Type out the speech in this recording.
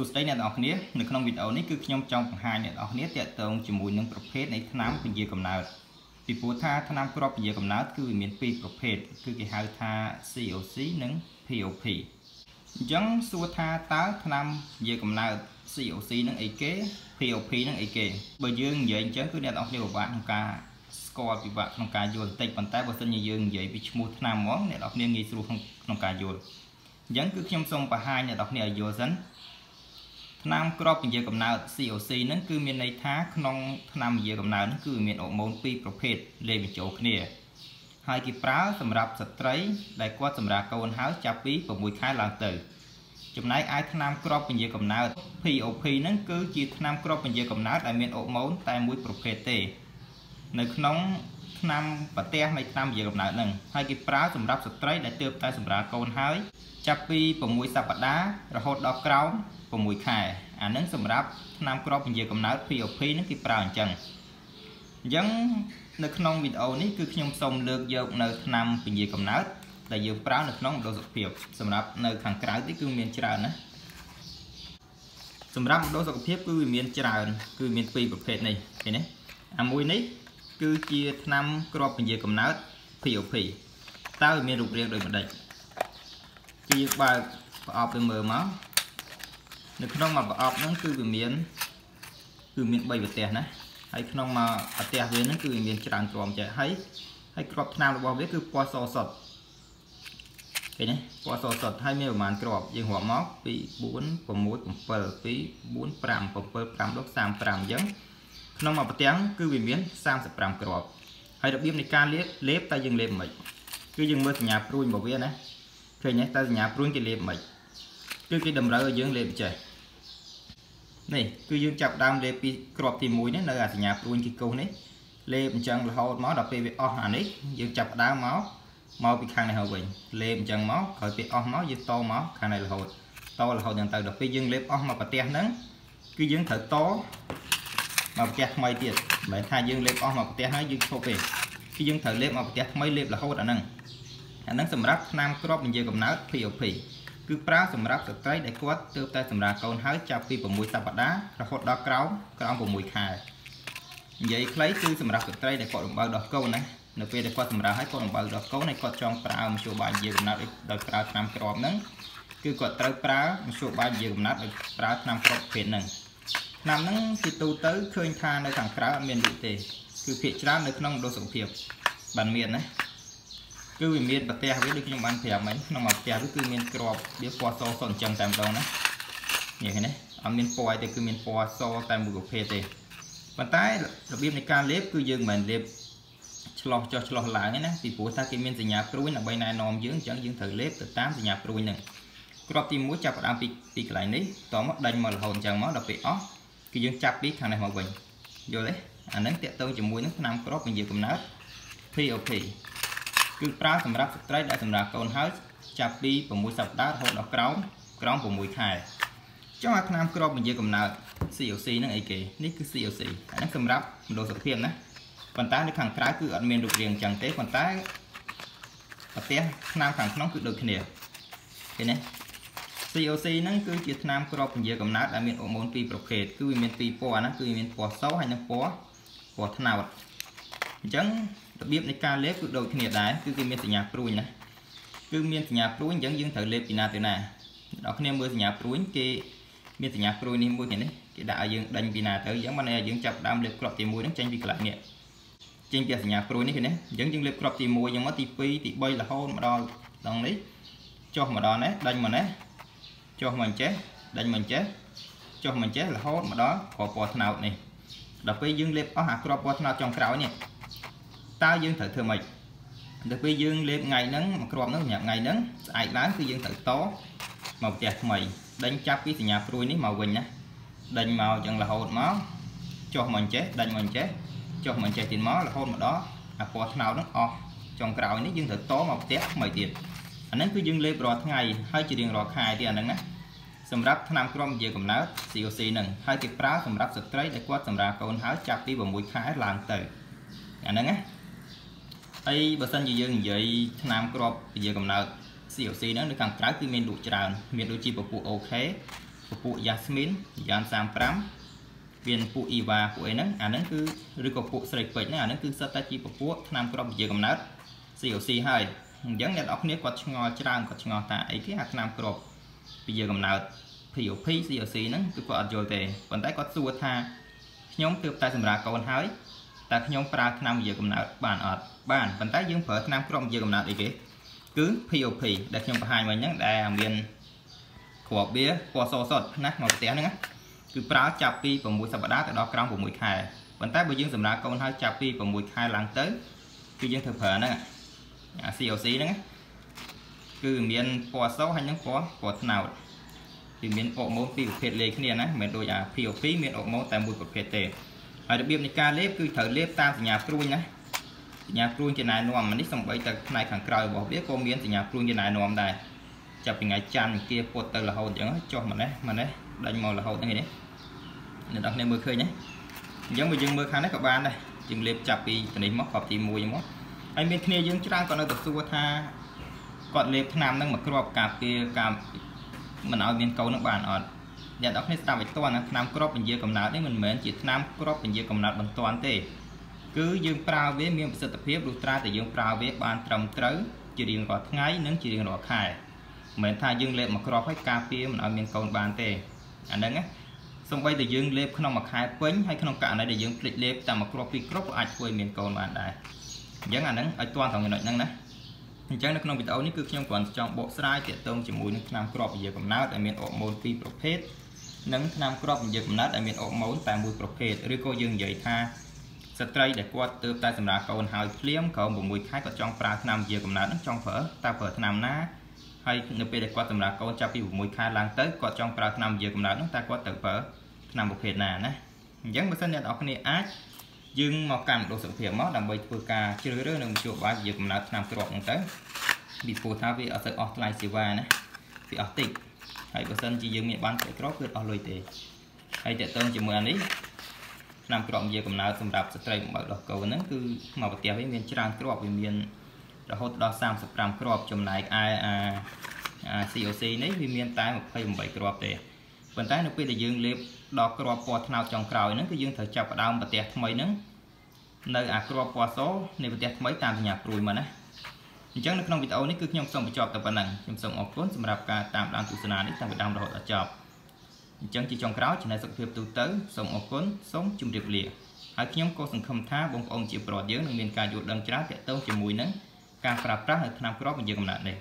សួស្តីអ្នកនរគ្នានៅក្នុងវីដេអូនេះគឺខ្ញុំចង់បង្ហាញអ្នកនរគ្នាទាក់ទងជាមួយនឹងប្រភេទនៃថ្នាំពញាកំណើតពីព្រោះថាថ្នាំគ្រាប់ពញាកំណើតគឺវាមានពីរប្រភេទគឺគេហៅថា COC និង POP អញ្ចឹងសួរថាតើថ្នាំពញាកំណើត COC នឹងអីគេ POP នឹងអីគេបើយើងនិយាយអញ្ចឹងគឺអ្នកនរគ្នាពិបាកក្នុងការស្គាល់ពិបាកក្នុងការយល់បន្តិចប៉ុន្តែបើសិនជាយើងនិយាយពីឈ្មោះថ្នាំហ្មងអ្នកនរគ្នាងាយស្រួលក្នុងក្នុងការយល់អញ្ចឹងគឺខ្ញុំសូមបង្ហាញអ្នកនរគ្នាឲ្យយល់សិន ថ្នាំគ្រាប់ពញាកំណើត COC ហ្នឹងគឺមានន័យថាក្នុងថ្នាំពញាកំណើតហ្នឹងគឺមានអរម៉ូនពីរប្រភេទលេបបញ្ចូលគ្នា ហើយគេប្រើសម្រាប់ស្ត្រី ដែលគាត់សម្រាប់កូនហើយចាប់ពី6ខែឡើងទៅចំណែកឯថ្នាំគ្រាប់ពញាកំណើត POP ហ្នឹងគឺជាថ្នាំគ្រាប់ពញាកំណើតដែលមានអរម៉ូនតែមួយប្រភេទទេ នៅក្នុង ថ្នាំប្រទេសនៃថ្នាំពញាកំណើតហ្នឹងហើយគេប្រើសម្រាប់ស្ត្រីដែលទើបតែសម្រាប់កូនហើយចាប់ពី6សប្តាហ៍រហូតដល់ក្រោម6ខែអានឹងសម្រាប់ថ្នាំគ្រាប់ពញាកំណើត POP នឹងគេប្រើអញ្ចឹងអញ្ចឹងនៅក្នុងវីដេអូនេះគឺខ្ញុំសូមលើកយកនៅថ្នាំពញាកំណើតដែលយើងប្រើនៅក្នុងមណ្ឌលសុខភាពសម្រាប់នៅខាងក្រៅនេះគឺមានច្រើនណាសម្រាប់មណ្ឌលសុខភាពគឺវាមានច្រើន គឺមានពីរប្រភេទនេះឃើញទេអាមួយនេះ គឺជាថ្នាំគ្រាប់ពញាកំណើត POP តើវាមានរូបរាងដូចម្ដេចជាបើកប្រអប់ទៅមើលមកនៅក្នុងមួយប្រអប់ហ្នឹងគឺវាមានគឺមាន3ប្រទេសណាហើយក្នុងមួយប្រទេសវាហ្នឹងគឺវាមានច្រើនគ្រាប់ចេះហើយហើយគ្រាប់ថ្នាំរបស់វាគឺពណ៌សសុទ្ធឃើញទេពណ៌សសុទ្ធហើយមានប្រមាណគ្រាប់យើងរាប់មក2 4 6 7 2 4 5 7 5ដល់35អញ្ចឹង ក្នុងមួយប្រទាំងគឺវាមាន35គ្រាប់ហើយរបៀបនៃការលេបលេបតើយើងលេបមិនគឺយើងមើលសញ្ញាព្រួយរបស់វាណាឃើញទេតើសញ្ញាព្រួយគេលេបមិនគឺគេតម្រូវឲ្យយើងលេបចេះនេះគឺយើងចាប់ដើមលេបពីក្របទី1នេះនៅអាសញ្ញាព្រួញទីកោសនេះលេបអញ្ចឹងរហូតមកដល់ពេលវាអស់អានេះយើងចាប់ដើមមកមកពីខាងនេះហើយវិញលេបអញ្ចឹងមកក្រោយពេលអស់មកយើងតមកខាងនេះរហូតតរហូតដល់ទៅដល់ពេលយើងលេបអស់មកប្រទេសហ្នឹងគឺយើងត្រូវត មកប្រទេសថ្មីទៀតមិនមែនថាយើងលេបអស់មកប្រទេសហើយយើងឈប់ទេគឺយើងត្រូវលេបមកប្រទេសថ្មីលេបរហូតអាហ្នឹងអាហ្នឹងសម្រាប់ឆ្នាំក្របនិយាយកំណើត POP គឺប្រើសម្រាប់ស្ត្រីដែលគាត់ទើបតែសម្រាប់កូនហើយចាប់ពី6សប្តាហ៍រហូតដល់ក្រោមក្រោម6ខែនិយាយខ្លីគឺសម្រាប់ស្ត្រីដែលគាត់រំបើដោះកូនណានៅពេលដែលគាត់សម្រាប់ហើយគាត់រំបើដោះកូនហើយគាត់ចង់ប្រើមធ្យោបាយជាកំណត់ដោយប្រើឆ្នាំក្របហ្នឹងគឺគាត់ត្រូវប្រើមធ្យោបាយជាកំណត់ដោយប្រើឆ្នាំក្របប្រភេទហ្នឹង ឆ្នាំហ្នឹងគឺទូទៅឃើញថានៅខាងក្រៅអត់មានលក់ទេ គឺភាគច្រើននៅក្នុងមណ្ឌលសុខភាពបានមានណាគឺវាមានប្រទេសវាដូចខ្ញុំបានប្រាប់មិញក្នុងមួយផ្ទះវាគឺមានក្របវាពណ៌សសអញ្ចឹងតែម្ដងណានេះឃើញទេអត់មានពណ៌ទេគឺមានពណ៌សតែមួយប្រភេទទេប៉ុន្តែរបៀបនៃការលេបគឺយើងមិនមែនលេបឆ្លោះចុះឆ្លោះឡើងទេណាពីព្រោះថាគេមានសញ្ញាព្រួយដើម្បីណែនាំយើងអញ្ចឹងយើងត្រូវលេបទៅតាមសញ្ញាព្រួយហ្នឹងក្របទី1ចាប់ផ្ដើមពីពីកន្លែងនេះតមកដេញមករហូតអញ្ចឹងមកដល់ពេលអស់ គឺយើងចាប់ពីខាងនេះមកវិញយល់ទេអាហ្នឹងតាក់ទងជាមួយនឹងឆ្នាំក្របពញាកំណើត POP គឺប្រើសម្រាប់ស្ត្រីដែលសម្រាប់កូនហើយចាប់ពី6សប្តាហ៍រហូតដល់ក្រោមក្រោម6ខែចុះអាថ្នាំក្របពញាកំណើត COC ហ្នឹងអីគេនេះគឺ COC អាហ្នឹងសម្រាប់មនុស្សសុខភាពណាប៉ុន្តែនៅខាងក្រៅគឺអត់មានរូបរាងអញ្ចឹងទេប៉ុន្តែប្រទេសថ្នាំខាងក្នុងគឺដូចគ្នាឃើញទេ COC ហ្នឹងគឺជាថ្នាំក្របពញាកំណើតដែលមានអរម៉ូនពីរប្រភេទគឺវាមានពីរពណ៌ណាគឺវាមានពណ៌សហើយនិងពណ៌ពណ៌ត្នោតអញ្ចឹងរបៀបនៃការលេបគឺដូចគ្នាដែរគឺគេមានសញ្ញាព្រួយណាគឺមានសញ្ញាព្រួយអញ្ចឹងយើងត្រូវលេបពីណាទៅណាដល់គ្នាមើលសញ្ញាព្រួយគេមានសញ្ញាព្រួយនេះមួយនេះគេដាក់ឲ្យយើងដេញពីណាទៅអញ្ចឹងបានឲ្យយើងចាប់ដើមលេបគ្រាប់ទី1ហ្នឹងចេញពីកន្លែងនេះចេញពីសញ្ញាព្រួយនេះគេណាអញ្ចឹងយើងលេបគ្រាប់ទី1អញ្ចឹងមកទី2ទី3រហូតមកដល់ដងនេះចុះមកដល់នេះដេញមកនេះ ចុះមកអញ្ចេះដេញមកអញ្ចេះចុះមកអញ្ចេះរហូតមកដល់គ្រាប់ពណ៌ត្នោតនេះដល់ពេលយើងលេបអស់អាគ្រាប់ពណ៌ត្នោតចុងក្រោយនេះតើយើងត្រូវធ្វើម៉េចដល់ពេលយើងលេបថ្ងៃហ្នឹងមួយគ្រាប់ហ្នឹងសម្រាប់ថ្ងៃហ្នឹងស្អែកឡើងគឺយើងត្រូវតមកផ្ទះថ្មីដេញចាប់ពីសញ្ញាព្រួយនេះមកវិញណាដេញមកចឹងរហូតមកចុះមកអញ្ចេះដេញមកអញ្ចេះចុះមកអញ្ចេះទៀតមករហូតមកដល់អាពណ៌ថ្នោតហ្នឹងអស់ចុងក្រោយនេះយើងត្រូវតមកផ្ទះថ្មីទៀត អាហ្នឹងគឺយើងលេបរាល់ថ្ងៃហើយជារៀងរាល់ខែទៀតអាហ្នឹងណាសម្រាប់ថ្នាំក្រមជាកំណើត COC ហ្នឹងហើយគេប្រើសម្រាប់ស្ត្រីដែលគាត់សម្រាប់កូនហើយចាប់ពី6ខែឡើងទៅអាហ្នឹងណាហើយបើសិនជាយើងនិយាយឆ្នាំគ្រាប់ពជាកំណើត COC ហ្នឹងនៅខាងក្រៅគឺមានលក់ច្រើន មានដូចជាពពួក OK ពពួកយ៉ាស្មីនយ៉ាន35មានពួកអ៊ីវ៉ាពួកអីហ្នឹងអាហ្នឹងគឺឬក៏ពួកស្រីពេជ្រហ្នឹងអាហ្នឹងគឺសិតតែជាពពួកថ្នាំគ្រាប់ពជាកំណើត COC ហើយ អញ្ចឹងអ្នកនរគ្នាគាត់ឆ្ងល់ច្រើនគាត់ឆ្ងល់ថាអីគេអាថ្នាំគ្រាប់ពជាកំណើត POP COC ហ្នឹងគឺគាត់អត់យល់ទេប៉ុន្តែគាត់សួរថាខ្ញុំទើបតែសម្រាប់កូនហើយតើខ្ញុំប្រើថ្នាំវិទ្យាកំណើតបានអត់បានប៉ុន្តែយើងប្រើថ្នាំក្រុមវិទ្យាកំណើតអីគេគឺ POP ដែលខ្ញុំបង្ហាញមកអញ្ចឹងដែលមានគ្រាប់បៀពណ៌សសុទ្ធណាមកផ្ទះហ្នឹងគឺប្រើចាប់ពី6សប្តាហ៍ទៅដល់ក្រោម6ខែប៉ុន្តែបើយើងសម្រាប់កូនហើយចាប់ពី6ខែឡើងទៅគឺយើងធ្វើប្រើហ្នឹង អា COC ហ្នឹងគឺមានពណ៌សហើយនឹងពណ៌ពណ៌ត្នោតគឺមានអុកម៉ូនពីរប្រភេទលេខគ្នាណាមិនមែនដូចអា POP មានអុកម៉ូនតែមួយប្រភេទទេហើយរបៀបនៃការលេបគឺត្រូវលេបតាមសញ្ញាព្រួញណាសញ្ញាព្រួញជាណែនាំនេះសំបីតែផ្នែកខាងក្រៅរបស់វាក៏មានសញ្ញាព្រួញជាណែនាំដែរចាប់ពីថ្ងៃច័ន្ទអង្គារពុតទៅរហូតអញ្ចឹងចុះម្នេះម្នេះដាច់មករហូតហ្នឹងនេះអ្នកនរគ្នាមើលឃើញទេអញ្ចឹងបើយើងមើលខាងនេះក៏បានដែរយើងលេបចាប់ពីទៅនេះមកក្របទី1មក ហើយមានគ្នាយើងច្រើនក៏នៅតែសួរថាគាត់លេបថ្នាំហ្នឹងមកគ្របការពារការមិនឲ្យមានកូននឹងបានអត់អ្នកនរគ្នាស្ដាប់ឲ្យតន់ណាថ្នាំគ្រាប់ពញាកំណើតនេះមិនមែនជាថ្នាំគ្រាប់ពញាកំណើតបន្ទាន់ទេ គឺយើងប្រើវាមានប្រសិទ្ធភាពលុះត្រាតែយើងប្រើវាបានត្រឹមត្រូវជារៀងរាល់ថ្ងៃនិងជារៀងរាល់ខែមិនមែនថាយើងលេបមកគ្រាប់ហើយការពារមិនឲ្យមានកូនបានទេអាហ្នឹងណាសូម្បីតែយើងលេបក្នុងមួយខែពេញហើយក្នុងករណីដែលយើងភ្លេចលេបតែមួយគ្រាប់ពីរគ្រាប់ក៏អាចធ្វើឲ្យមានកូនបានដែរ អញ្ចឹងអាហ្នឹងឲ្យទាន់ត្រង់ចំណុចហ្នឹងណាអញ្ចឹងនៅក្នុងវីដេអូនេះគឺខ្ញុំគ្រាន់តែចង់បកស្រាយទាក់ទងជាមួយនឹងថ្នាំគ្រាប់វិទ្យាកំណើតដែលមានអរម៉ូនពីរប្រភេទនិងថ្នាំគ្រាប់វិទ្យាកំណើតដែលមានអរម៉ូនតែមួយប្រភេទឬក៏យើងនិយាយថាស្ត្រីដែលគាត់ទើបតែសម្រាប់កូនហើយភ្លាមក្រោម6ខែគាត់ចង់ប្រើថ្នាំវិទ្យាកំណើតនឹងចង់ប្រើតើប្រើថ្នាំណាហើយនៅពេលដែលគាត់សម្រាប់កូនចាប់ពី6ខែឡើងទៅគាត់ចង់ប្រើថ្នាំវិទ្យាកំណើតនោះតើគាត់ត្រូវប្រើថ្នាំប្រភេទណាណាអញ្ចឹងបើសិនអ្នកនរគ្នាអាច យើងមកកាន់មណ្ឌលសុខភាពមកដើម្បីធ្វើការជ្រើសរើសនិងជួបបាយវិទ្យាកំណើតថ្នាំគ្រាប់ហ្នឹងទៅពីព្រោះថាវាអត់សូវអស់ថ្លៃសេវាណាវាអស់តិចហើយបើសិនជាយើងមានបានតែគ្រាប់គឺអស់លុយទេហើយតើតើជាមួយអានេះថ្នាំគ្រាប់វិទ្យាកំណើតសម្រាប់ស្ត្រីបំបើកដោះកូនហ្នឹងគឺមកប្រទេសវិញមានច្រើនគ្រាប់វាមានរហូតដល់35គ្រាប់ចំណែកឯអា COC នេះវាមានតែ28គ្រាប់ទេ ប៉ុន្តែនៅពេលដែលយើងលេបដល់គ្រាប់ពណ៌ត្នោតចុងក្រោយហ្នឹងគឺយើងត្រូវចាប់ផ្ដើមប្រទេសថ្មីហ្នឹងនៅអាគ្រាប់ពណ៌សនៃប្រទេសថ្មីតាមសញ្ញាព្រួយមកណាអញ្ចឹងនៅក្នុងវីដេអូនេះគឺខ្ញុំសូមបញ្ចប់តែប៉ុណ្ណឹងខ្ញុំសូមអរគុណសម្រាប់ការតាមដានទស្សនានេះតាំងពីដើមរហូតដល់ចប់អញ្ចឹងជាចុងក្រោយចំណែកសុខភាពទូទៅសូមអរគុណសូមជម្រាបលាហើយខ្ញុំក៏សង្ឃឹមថាបងប្អូនជាប្រដ្ឋយើងនឹងមានការយល់ដឹងច្រើនទាក់ទងជាមួយនឹងការប្រើប្រាស់នៅថ្នាំគ្រាប់វិទ្យាកំណត់នេះ